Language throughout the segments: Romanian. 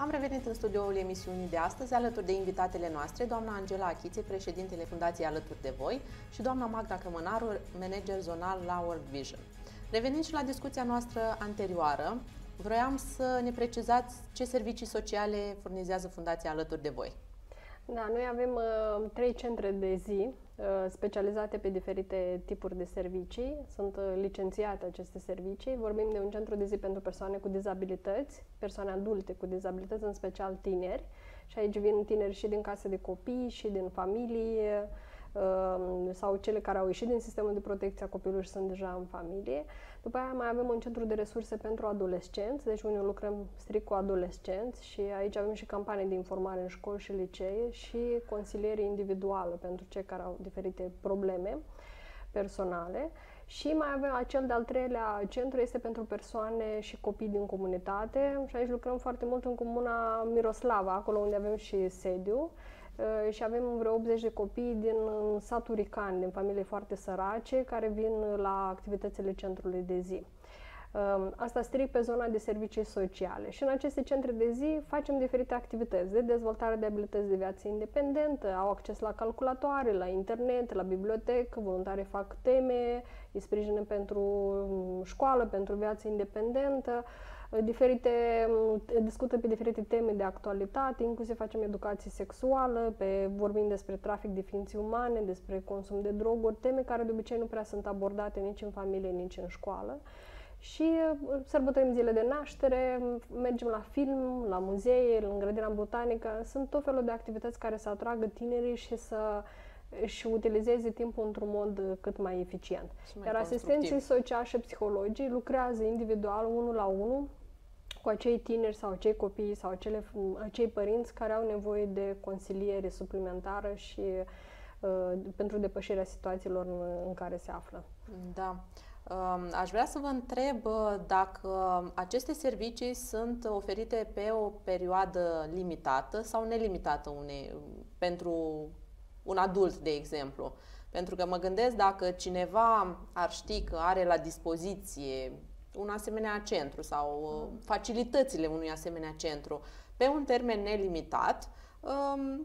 Am revenit în studioul emisiunii de astăzi alături de invitatele noastre, doamna Angela Achițe, președintele Fundației Alături de Voi și doamna Magda Cămănaru, manager zonal la World Vision. Revenind și la discuția noastră anterioară, vroiam să ne precizați ce servicii sociale furnizează Fundația Alături de Voi. Da, noi avem uh, trei centre de zi uh, specializate pe diferite tipuri de servicii. Sunt uh, licențiate aceste servicii. Vorbim de un centru de zi pentru persoane cu dizabilități, persoane adulte cu dizabilități, în special tineri. Și aici vin tineri și din case de copii și din familii, Ehm, sau cele care au ieșit din sistemul de protecție a copilului și sunt deja în familie. După aia mai avem un centru de resurse pentru adolescenți, deci unde lucrăm strict cu adolescenți și aici avem și campanii de informare în școli și licee și consilieri individuală pentru cei care au diferite probleme personale. Și mai avem acel de-al treilea centru, este pentru persoane și copii din comunitate și aici lucrăm foarte mult în comuna Miroslava, acolo unde avem și sediu. Uh, și avem vreo 80 de copii din satul Rican, din familii foarte sărace, care vin la activitățile centrului de zi. Um, asta strict pe zona de servicii sociale. Și în aceste centre de zi facem diferite activități de dezvoltare de abilități de viață independentă, au acces la calculatoare, la internet, la bibliotecă, voluntari fac teme, îi sprijină pentru um, școală, pentru viață independentă, diferite, discută pe diferite teme de actualitate, inclusiv facem educație sexuală, pe, vorbim despre trafic de ființe umane, despre consum de droguri, teme care de obicei nu prea sunt abordate nici în familie, nici în școală. Și uh, sărbătorim zile de naștere, mergem la film, la muzee, în grădina botanică. Sunt tot felul de activități care să atragă tinerii și să și utilizeze timpul într-un mod cât mai eficient. Mai Iar asistenții sociali și psihologii lucrează individual, unul la unul, cu acei tineri sau acei copii sau acele, acei părinți care au nevoie de consiliere suplimentară și uh, pentru depășirea situațiilor în, în care se află. Da. Um, aș vrea să vă întreb uh, dacă aceste servicii sunt oferite pe o perioadă limitată sau nelimitată une, pentru un adult, de exemplu. Pentru că mă gândesc dacă cineva ar ști că are la dispoziție un asemenea centru sau uh, facilitățile unui asemenea centru pe un termen nelimitat, um,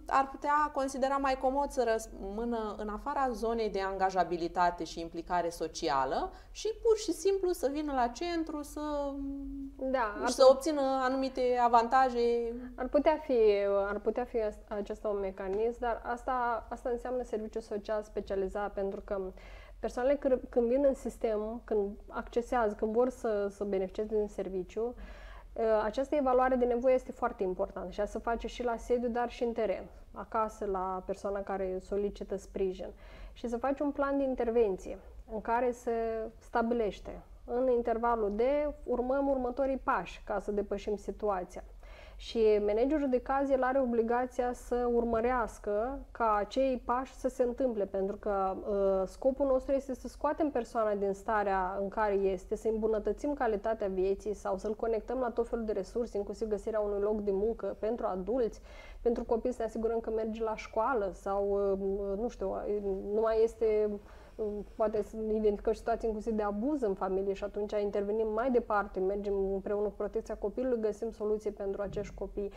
ar putea considera mai comod să rămână în afara zonei de angajabilitate și implicare socială și pur și simplu să vină la centru să, da, și să obțină anumite avantaje. Ar putea fi, ar putea fi acesta un mecanism, dar asta, asta înseamnă serviciu social specializat pentru că Persoanele când vin în sistem, când accesează, când vor să, să beneficieze din serviciu, ă, această evaluare de nevoie este foarte importantă și a se face și la sediu, dar și în teren, acasă, la persoana care solicită sprijin. Și să face un plan de intervenție în care se stabilește în intervalul de urmăm următorii pași ca să depășim situația. Și managerul de caz, el are obligația să urmărească ca acei pași să se întâmple, pentru că uh, scopul nostru este să scoatem persoana din starea în care este, să îmbunătățim calitatea vieții sau să-l conectăm la tot felul de resurse, inclusiv găsirea unui loc de muncă pentru adulți, pentru copii să ne asigurăm că merge la școală sau, uh, nu știu, nu mai este poate să identificăm situații inclusiv de abuz în familie și atunci intervenim mai departe, mergem împreună cu protecția copilului, găsim soluții pentru acești copii.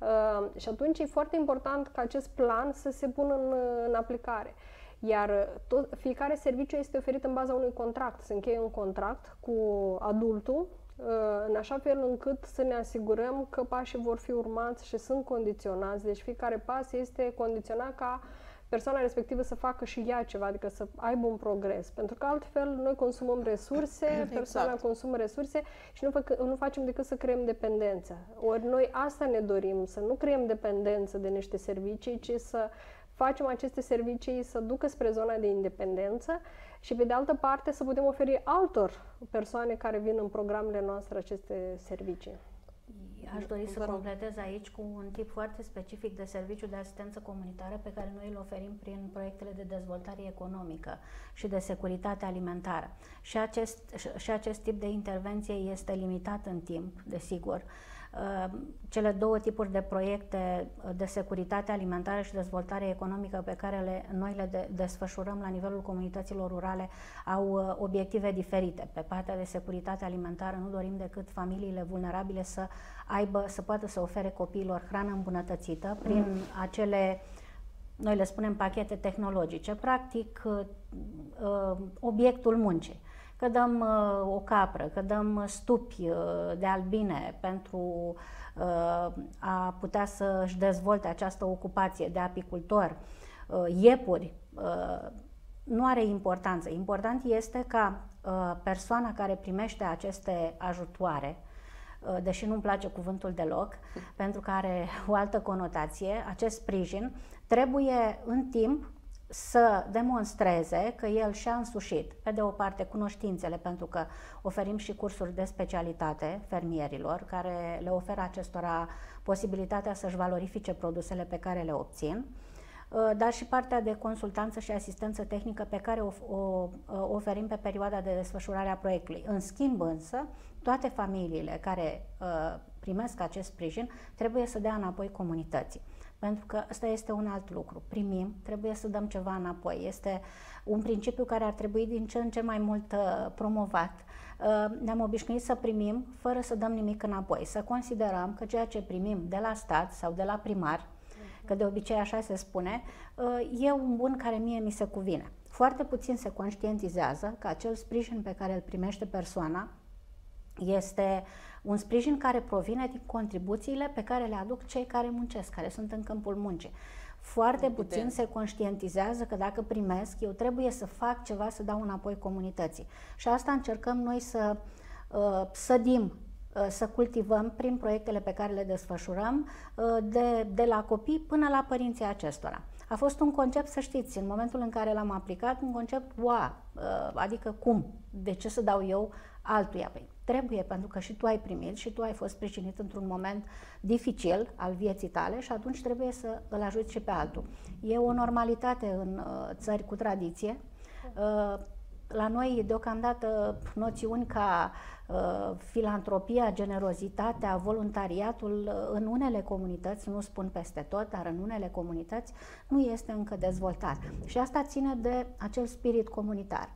Uh, și atunci e foarte important ca acest plan să se pună în, în aplicare. Iar tot, fiecare serviciu este oferit în baza unui contract. Se încheie un contract cu adultul, uh, în așa fel încât să ne asigurăm că pașii vor fi urmați și sunt condiționați. Deci fiecare pas este condiționat ca uh, persoana respectivă să facă și ea ceva, adică să aibă un progres. Pentru că altfel noi consumăm resurse, exact. persoana consumă resurse și nu, fac, nu facem decât să creăm dependență. Ori noi asta ne dorim, să nu creăm dependență de niște servicii, ci să facem aceste servicii să ducă spre zona de independență și pe de altă parte să putem oferi altor persoane care vin în programele noastre aceste servicii. Aș dori să completez aici cu un tip foarte specific de serviciu de asistență comunitară pe care noi îl oferim prin proiectele de dezvoltare economică și de securitate alimentară. Și acest, și acest tip de intervenție este limitat în timp, desigur, cele două tipuri de proiecte de securitate alimentară și dezvoltare economică pe care le, noi le de, desfășurăm la nivelul comunităților rurale au uh, obiective diferite. Pe partea de securitate alimentară nu dorim decât familiile vulnerabile să aibă, să poată să ofere copiilor hrană îmbunătățită prin mm. acele noi le spunem pachete tehnologice, practic uh, uh, obiectul muncii că dăm uh, o capră, că dăm stupi uh, de albine pentru uh, a putea să-și dezvolte această ocupație de apicultor, uh, iepuri, uh, nu are importanță. Important este ca uh, persoana care primește aceste ajutoare, uh, deși nu-mi place cuvântul deloc, pentru că are o altă conotație, acest sprijin trebuie în timp să demonstreze că el și-a însușit, pe de o parte, cunoștințele, pentru că oferim și cursuri de specialitate fermierilor, care le oferă acestora posibilitatea să-și valorifice produsele pe care le obțin, uh, dar și partea de consultanță și asistență tehnică pe care o, o oferim pe perioada de desfășurare a proiectului. În schimb însă, toate familiile care uh, primesc acest sprijin trebuie să dea înapoi comunității. Pentru că ăsta este un alt lucru. Primim, trebuie să dăm ceva înapoi. Este un principiu care ar trebui din ce în ce mai mult uh, promovat. Uh, ne-am obișnuit să primim fără să dăm nimic înapoi. Să considerăm că ceea ce primim de la stat sau de la primar, că de obicei așa se spune, uh, e un bun care mie mi se cuvine. Foarte puțin se conștientizează că acel sprijin pe care îl primește persoana este un sprijin care provine din contribuțiile pe care le aduc cei care muncesc, care sunt în câmpul muncii. Foarte Evident. puțin se conștientizează că dacă primesc, eu trebuie să fac ceva să dau înapoi comunității. Și asta încercăm noi să uh, sădim uh, să cultivăm prin proiectele pe care le desfășurăm, uh, de, de la copii până la părinții acestora. A fost un concept, să știți, în momentul în care l-am aplicat, un concept, wow, uh, adică cum? De ce să dau eu altuia? Păi Trebuie, pentru că și tu ai primit și tu ai fost sprijinit într-un moment dificil al vieții tale și atunci trebuie să îl ajuți și pe altul. E o normalitate în uh, țări cu tradiție. Uh, la noi, deocamdată, noțiuni ca uh, filantropia, generozitatea, voluntariatul, uh, în unele comunități, nu spun peste tot, dar în unele comunități, nu este încă dezvoltat. Și asta ține de acel spirit comunitar.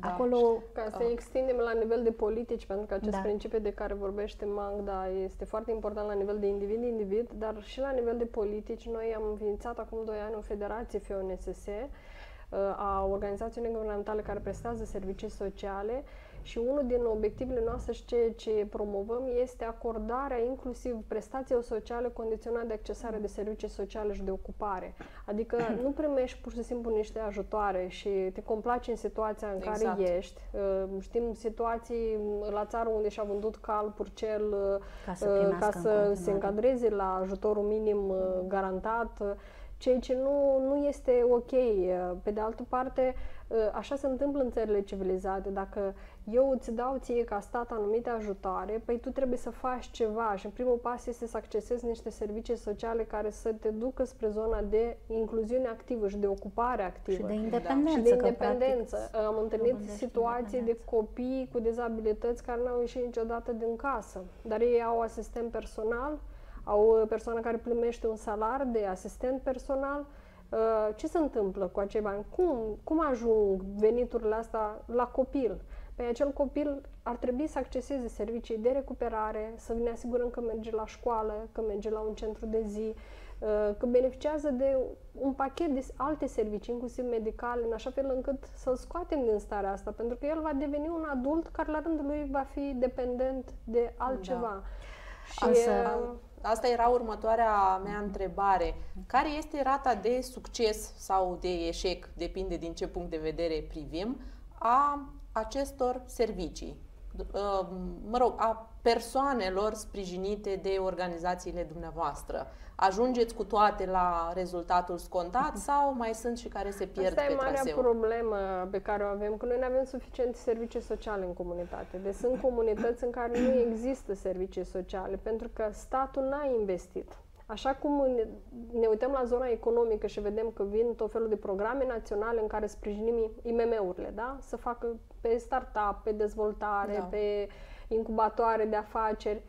Da. Acolo... Ca să uh, extindem la nivel de politici, pentru că acest da. principiu de care vorbește Magda este foarte important la nivel de individ-individ, dar și la nivel de politici. Noi am înființat acum 2 ani o federație FONSS uh, a organizației guvernamentale care prestează servicii sociale și unul din obiectivele noastre și ceea ce promovăm este acordarea inclusiv prestațiilor sociale condiționate de accesare de servicii sociale și de ocupare. Adică nu primești pur și simplu niște ajutoare și te complaci în situația în exact. care ești. Uh, știm situații la țară unde și-a vândut cal, purcel, ca să, uh, ca să se încadreze la ajutorul minim uh, garantat, ceea ce nu, nu este ok. Pe de altă parte, așa se întâmplă în țările civilizate. Dacă eu îți dau ție ca stat anumite ajutoare, păi tu trebuie să faci ceva și primul pas este să accesezi niște servicii sociale care să te ducă spre zona de incluziune activă și de ocupare activă. Și de independență. Și de independență. Practic, Am întâlnit situații de copii cu dizabilități care n-au ieșit niciodată din casă, dar ei au asistent personal, au persoană care primește un salar de asistent personal, uh, ce se întâmplă cu acei bani? Cum, cum ajung veniturile astea la copil? Pe păi acel copil ar trebui să acceseze servicii de recuperare, să ne asigurăm că merge la școală, că merge la un centru de zi, uh, că beneficiază de un pachet de alte servicii, inclusiv medicale, în așa fel încât să-l scoatem din starea asta, pentru că el va deveni un adult care la rândul lui va fi dependent de altceva. Da. Și Însă, asta era următoarea mea întrebare. Care este rata de succes sau de eșec, depinde din ce punct de vedere privim, a acestor servicii, uh, mă rog, a persoanelor sprijinite de organizațiile dumneavoastră. Ajungeți cu toate la rezultatul scontat sau mai sunt și care se pierd Asta pe e marea traseu? problemă pe care o avem, că noi nu avem suficiente servicii sociale în comunitate. Deci sunt comunități în care nu există servicii sociale, pentru că statul n-a investit. Așa cum ne uităm la zona economică și vedem că vin tot felul de programe naționale în care sprijinim IMM-urile, da? Să facă pe startup, pe dezvoltare, da. pe incubatoare de afaceri.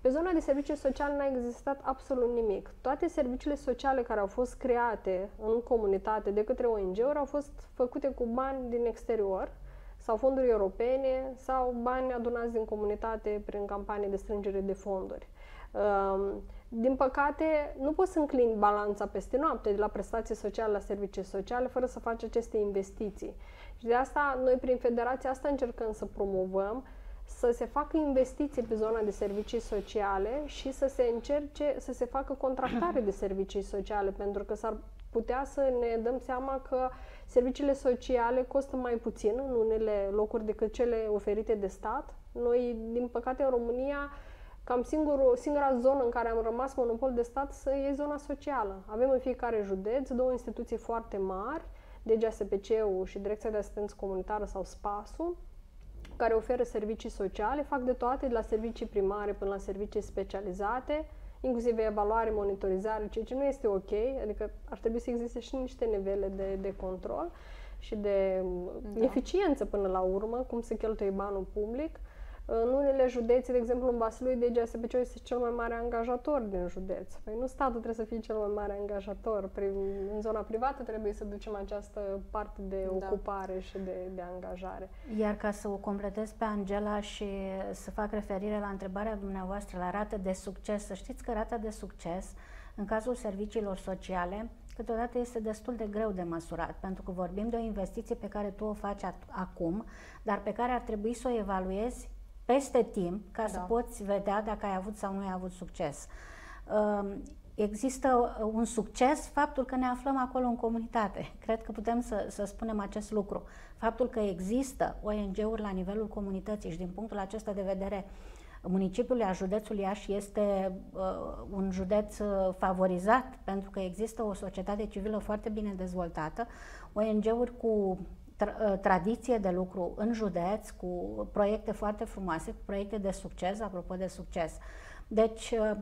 Pe zona de servicii sociale n-a existat absolut nimic. Toate serviciile sociale care au fost create în comunitate de către ONG-uri au fost făcute cu bani din exterior sau fonduri europene sau bani adunați din comunitate prin campanii de strângere de fonduri. Um, din păcate, nu poți să înclini balanța peste noapte de la prestații sociale la servicii sociale fără să faci aceste investiții. Și de asta noi prin federația asta încercăm să promovăm să se facă investiții pe zona de servicii sociale și să se încerce să se facă contractare de servicii sociale, pentru că s-ar putea să ne dăm seama că serviciile sociale costă mai puțin în unele locuri decât cele oferite de stat. Noi, din păcate, în România, cam singurul, singura zonă în care am rămas monopol de stat să e zona socială. Avem în fiecare județ două instituții foarte mari, DGSPC-ul și Direcția de Asistență Comunitară sau SPAS-ul, care oferă servicii sociale, fac de toate, de la servicii primare până la servicii specializate, inclusiv evaluare, monitorizare, ceea ce nu este ok, adică ar trebui să existe și niște nivele de, de control și de da. eficiență până la urmă, cum se cheltuie banul public. În unele județe, de exemplu în Vaslui, DGSPC este cel mai mare angajator din județ. Păi nu statul trebuie să fie cel mai mare angajator. În zona privată trebuie să ducem această parte de da. ocupare și de, de angajare. Iar ca să o completez pe Angela și să fac referire la întrebarea dumneavoastră, la rată de succes, să știți că rata de succes în cazul serviciilor sociale câteodată este destul de greu de măsurat, pentru că vorbim de o investiție pe care tu o faci acum, dar pe care ar trebui să o evaluezi peste timp ca da. să poți vedea dacă ai avut sau nu ai avut succes. Um, există un succes faptul că ne aflăm acolo în comunitate. Cred că putem să, să spunem acest lucru. Faptul că există ONG-uri la nivelul comunității și din punctul acesta de vedere municipiul a județului Iași este uh, un județ uh, favorizat pentru că există o societate civilă foarte bine dezvoltată, ONG-uri cu tra- ă, tradiție de lucru în județ, cu proiecte foarte frumoase, cu proiecte de succes, apropo de succes. Deci, ă,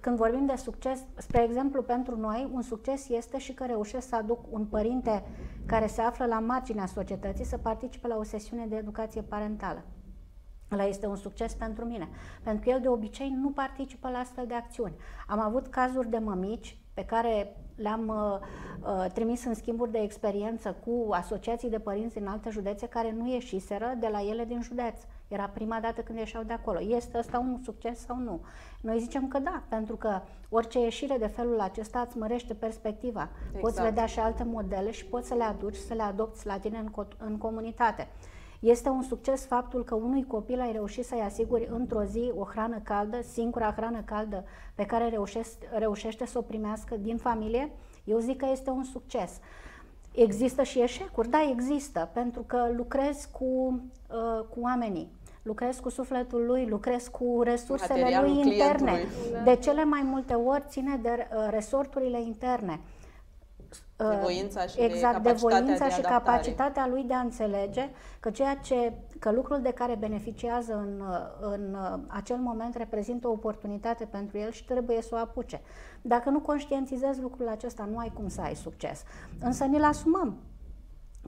când vorbim de succes, spre exemplu, pentru noi, un succes este și că reușesc să aduc un părinte care se află la marginea societății să participe la o sesiune de educație parentală. Ăla este un succes pentru mine, pentru că el de obicei nu participă la astfel de acțiuni. Am avut cazuri de mămici pe care le-am uh, uh, trimis în schimburi de experiență cu asociații de părinți din alte județe care nu ieșiseră de la ele din județ. Era prima dată când ieșeau de acolo. Este ăsta un succes sau nu? Noi zicem că da, pentru că orice ieșire de felul acesta îți mărește perspectiva. Exact. Poți vedea și alte modele și poți să le aduci, să le adopți la tine în, co- în comunitate. Este un succes faptul că unui copil ai reușit să-i asiguri într-o zi o hrană caldă, singura hrană caldă pe care reușește, reușește să o primească din familie, eu zic că este un succes. Există și eșecuri? Da, există, pentru că lucrezi cu, uh, cu oamenii, lucrezi cu sufletul lui, lucrezi cu resursele Materialul lui interne. De cele mai multe ori ține de uh, resorturile interne. De uh, voința și exact, de, de voința de și capacitatea lui de a înțelege că ceea ce că lucrul de care beneficiază în, în acel moment reprezintă o oportunitate pentru el și trebuie să o apuce. Dacă nu conștientizezi lucrul acesta, nu ai cum să ai succes. Însă ni-l asumăm.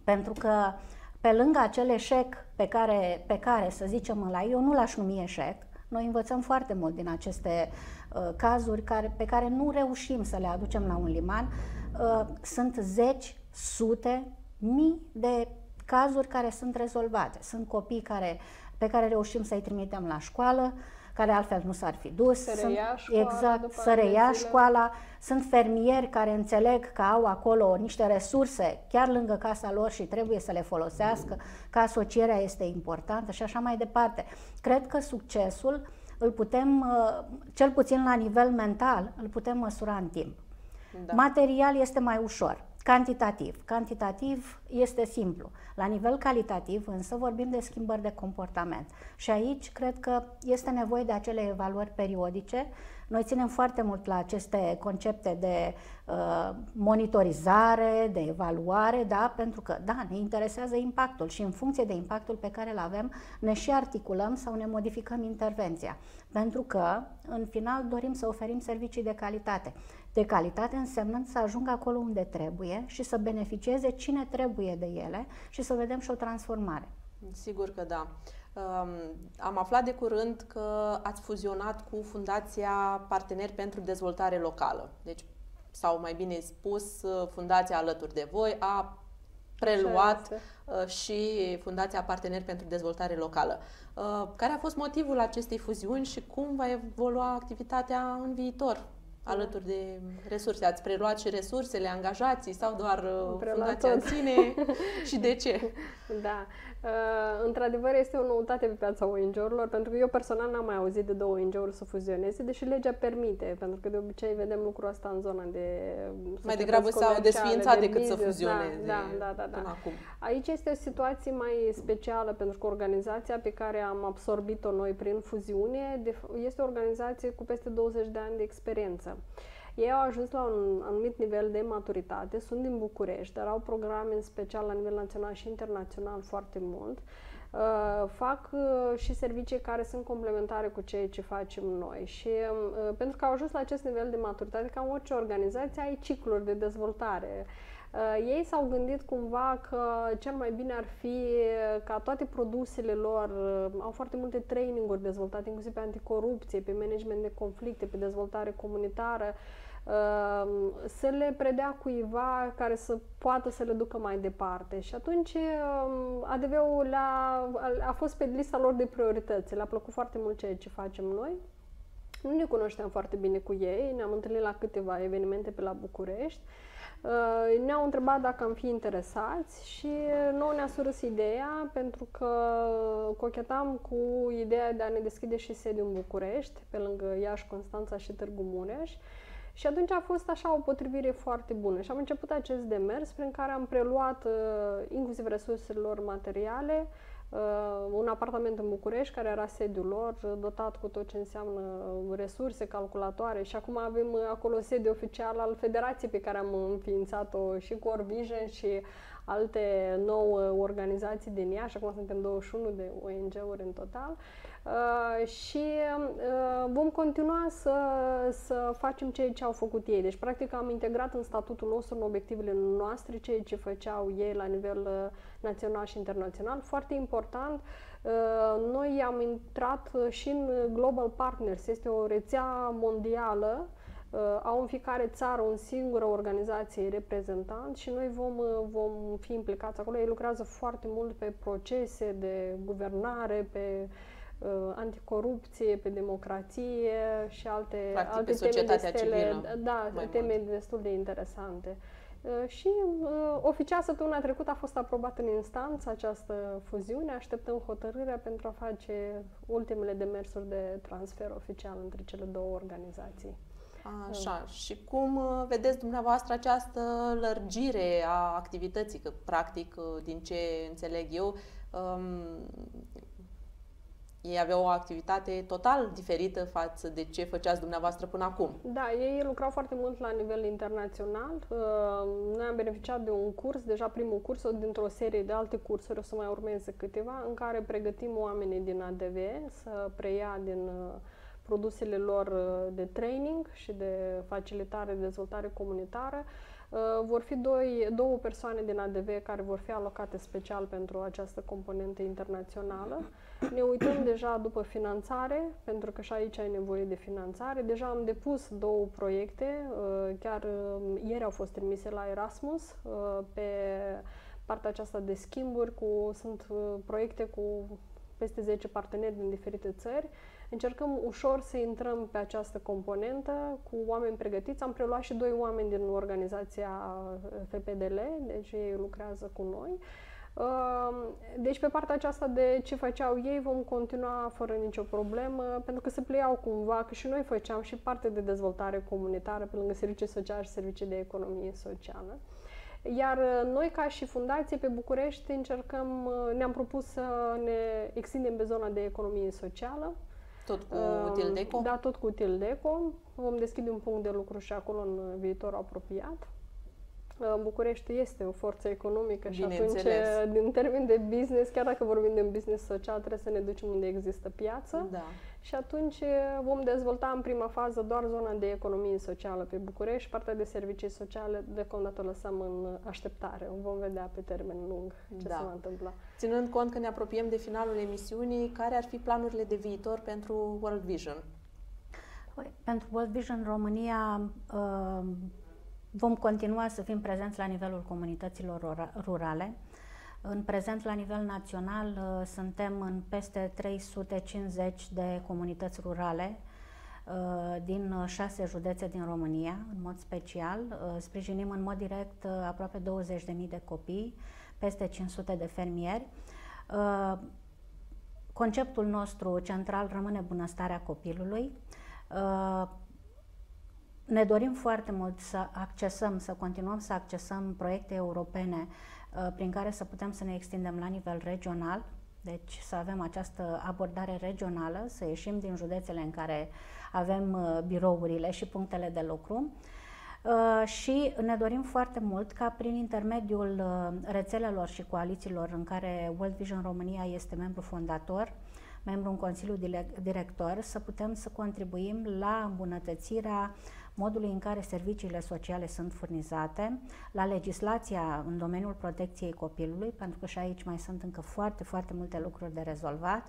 Pentru că pe lângă acel eșec pe care, pe care să zicem la eu nu l-aș numi eșec, noi învățăm foarte mult din aceste uh, cazuri care, pe care nu reușim să le aducem la un liman. Uh, sunt zeci, sute, mii de cazuri care sunt rezolvate. Sunt copii care, pe care reușim să-i trimitem la școală, care altfel nu s-ar fi dus. Să reia sunt, școala exact, să reia școala. Sunt fermieri care înțeleg că au acolo niște resurse chiar lângă casa lor și trebuie să le folosească, că asocierea este importantă și așa mai departe. Cred că succesul îl putem, uh, cel puțin la nivel mental, îl putem măsura în timp. Da. Material este mai ușor. Cantitativ. Cantitativ este simplu. La nivel calitativ, însă, vorbim de schimbări de comportament. Și aici cred că este nevoie de acele evaluări periodice. Noi ținem foarte mult la aceste concepte de uh, monitorizare, de evaluare, da? pentru că, da, ne interesează impactul și în funcție de impactul pe care îl avem, ne și articulăm sau ne modificăm intervenția. Pentru că, în final, dorim să oferim servicii de calitate de calitate însemnând să ajungă acolo unde trebuie și să beneficieze cine trebuie de ele și să vedem și o transformare. Sigur că da. Um, am aflat de curând că ați fuzionat cu Fundația Parteneri pentru Dezvoltare Locală. Deci, sau mai bine spus, Fundația Alături de Voi a preluat uh, și Fundația Parteneri pentru Dezvoltare Locală. Uh, care a fost motivul acestei fuziuni și cum va evolua activitatea în viitor? Alături de resurse. Ați preluat și resursele, angajații sau doar uh, fundația în sine și de ce? Da. Uh, într-adevăr, este o noutate pe piața ONG-urilor, pentru că eu personal n-am mai auzit de două ONG-uri să fuzioneze, deși legea permite, pentru că de obicei vedem lucrul ăsta în zona de... Mai degrabă s-au desființat de decât business, să fuzioneze da, da, da, da, da. acum. Aici este o situație mai specială, pentru că organizația pe care am absorbit-o noi prin fuziune este o organizație cu peste 20 de ani de experiență. Ei au ajuns la un anumit nivel de maturitate, sunt din București, dar au programe în special la nivel național și internațional foarte mult. Uh, fac uh, și servicii care sunt complementare cu ceea ce facem noi și uh, pentru că au ajuns la acest nivel de maturitate, ca în orice organizație, ai cicluri de dezvoltare. Uh, ei s-au gândit cumva că cel mai bine ar fi ca toate produsele lor, uh, au foarte multe traininguri dezvoltate, inclusiv pe anticorupție, pe management de conflicte, pe dezvoltare comunitară, uh, Ehm, să le predea cuiva care să poată să le ducă mai departe. Și atunci ehm, ADV-ul a, a fost pe lista lor de priorități. Le-a plăcut foarte mult ceea ce facem noi. Nu ne cunoșteam foarte bine cu ei, ne-am întâlnit la câteva evenimente pe la București. Uh, ne-au întrebat dacă am fi interesați și nouă ne-a surâs ideea pentru că cochetam cu ideea de a ne deschide și sediu în București, pe lângă Iași, Constanța și Târgu Mureș. Și atunci a fost așa o potrivire foarte bună și am început acest demers prin care am preluat uh, inclusiv resursele lor materiale, uh, un apartament în București care era sediul lor, dotat cu tot ce înseamnă resurse, calculatoare și acum avem acolo sediu oficial al federației pe care am înființat-o și cu Orvision și alte nouă organizații din ea și acum suntem 21 de ONG-uri în total. Uh, și uh, vom continua să, să facem ceea ce au făcut ei. Deci, practic, am integrat în statutul nostru, în obiectivele noastre, ceea ce făceau ei la nivel uh, național și internațional. Foarte important, noi am intrat și în Global Partners, este o rețea mondială au în fiecare țară o singură organizație reprezentant și noi vom, vom fi implicați acolo. Ei lucrează foarte mult pe procese de guvernare, pe uh, uh, anticorupție, pe democrație și alte, Practic, alte pe teme destule, civilă, da, teme mult. destul de interesante. Uh, și uh, oficial săptămâna trecută a fost aprobată în instanță această fuziune. Așteptăm hotărârea pentru a face ultimele demersuri de transfer oficial între cele două organizații. Așa. Și cum uh, vedeți dumneavoastră această lărgire a activității? Că, practic, uh, din ce înțeleg eu, um, ei aveau o activitate total diferită față de ce făceați dumneavoastră până acum. Da, ei lucrau foarte mult la nivel internațional. Uh, noi am beneficiat de un curs, deja primul curs, dintr-o serie de alte cursuri, o să mai urmeze câteva, în care pregătim oamenii din ADV să preia din uh, produsele lor uh, de training și de facilitare, de dezvoltare comunitară Uh, vor fi doi, două persoane din ADV care vor fi alocate special pentru această componentă internațională. Ne uităm deja după finanțare, pentru că și aici ai nevoie de finanțare. Deja am depus două proiecte, uh, chiar uh, ieri au fost trimise la Erasmus pe partea aceasta de schimburi. Cu, sunt proiecte cu peste 10 parteneri din diferite țări Încercăm ușor să intrăm pe această componentă cu oameni pregătiți. Am preluat și doi oameni din organizația FPDL, deci ei lucrează cu noi. Deci pe partea aceasta de ce făceau ei vom continua fără nicio problemă, pentru că se pleiau cumva, că și noi făceam și parte de dezvoltare comunitară pe lângă servicii sociale și servicii de economie socială. Iar noi, ca și fundație pe București, încercăm, ne-am propus să ne extindem pe zona de economie socială, tot cu uh, Tildeco? Da, tot cu Tildeco. Vom deschide un punct de lucru și acolo în viitor apropiat. În București este o forță economică și atunci, din termen de business, chiar dacă vorbim de un business social, trebuie să ne ducem unde există piață. Da. Și atunci vom dezvolta în prima fază doar zona de economie socială pe București, partea de servicii sociale deocamdată lăsăm în așteptare. Vom vedea pe termen lung ce da. se va întâmpla. Ținând cont că ne apropiem de finalul emisiunii, care ar fi planurile de viitor pentru World Vision? Păi, pentru World Vision România uh, vom continua să fim prezenți la nivelul comunităților rurale. În prezent, la nivel național, uh, suntem în peste 350 de comunități rurale uh, din șase județe din România, în mod special. Sprijinim în mod direct aproape 20.000 de copii, peste 500 de fermieri. Conceptul nostru central rămâne bunăstarea copilului. Uh, ne dorim foarte mult să accesăm, să continuăm să accesăm proiecte europene uh, prin care să putem să ne extindem la nivel regional, deci să avem această abordare regională, să ieșim din județele în care avem uh, birourile și punctele de lucru. Și ne dorim foarte mult ca prin intermediul rețelelor și coalițiilor în care World Vision România este membru fondator, membru în Consiliul Director, să putem să contribuim la îmbunătățirea modului în care serviciile sociale sunt furnizate, la legislația în domeniul protecției copilului, pentru că și aici mai sunt încă foarte, foarte multe lucruri de rezolvat.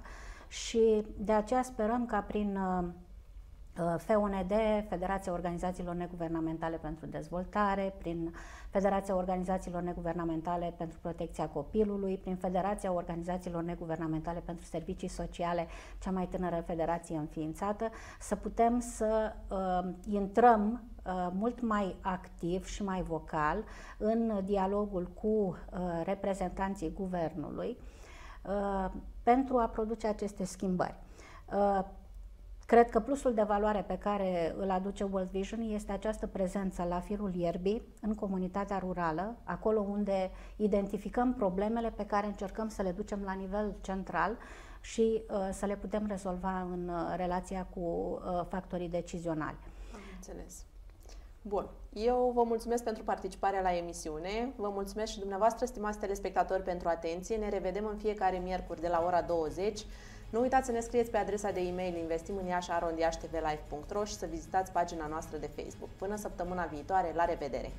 Și de aceea sperăm ca prin uh, Uh, FUND, Federația Organizațiilor Neguvernamentale pentru Dezvoltare, prin Federația Organizațiilor Neguvernamentale pentru Protecția Copilului, prin Federația Organizațiilor Neguvernamentale pentru Servicii Sociale, cea mai tânără federație înființată, să putem să uh, intrăm uh, mult mai activ și mai vocal în dialogul cu uh, reprezentanții guvernului uh, pentru a produce aceste schimbări. Uh, Cred că plusul de valoare pe care îl aduce World Vision este această prezență la firul ierbii, în comunitatea rurală, acolo unde identificăm problemele pe care încercăm să le ducem la nivel central și uh, să le putem rezolva în uh, relația cu uh, factorii decizionali. Am înțeles. Bun. Eu vă mulțumesc pentru participarea la emisiune. Vă mulțumesc și dumneavoastră, stimați telespectatori, pentru atenție. Ne revedem în fiecare miercuri de la ora 20 nu uitați să ne scrieți pe adresa de e-mail investimâniașarondiaștvlive.ro și să vizitați pagina noastră de Facebook. Până săptămâna viitoare, la revedere!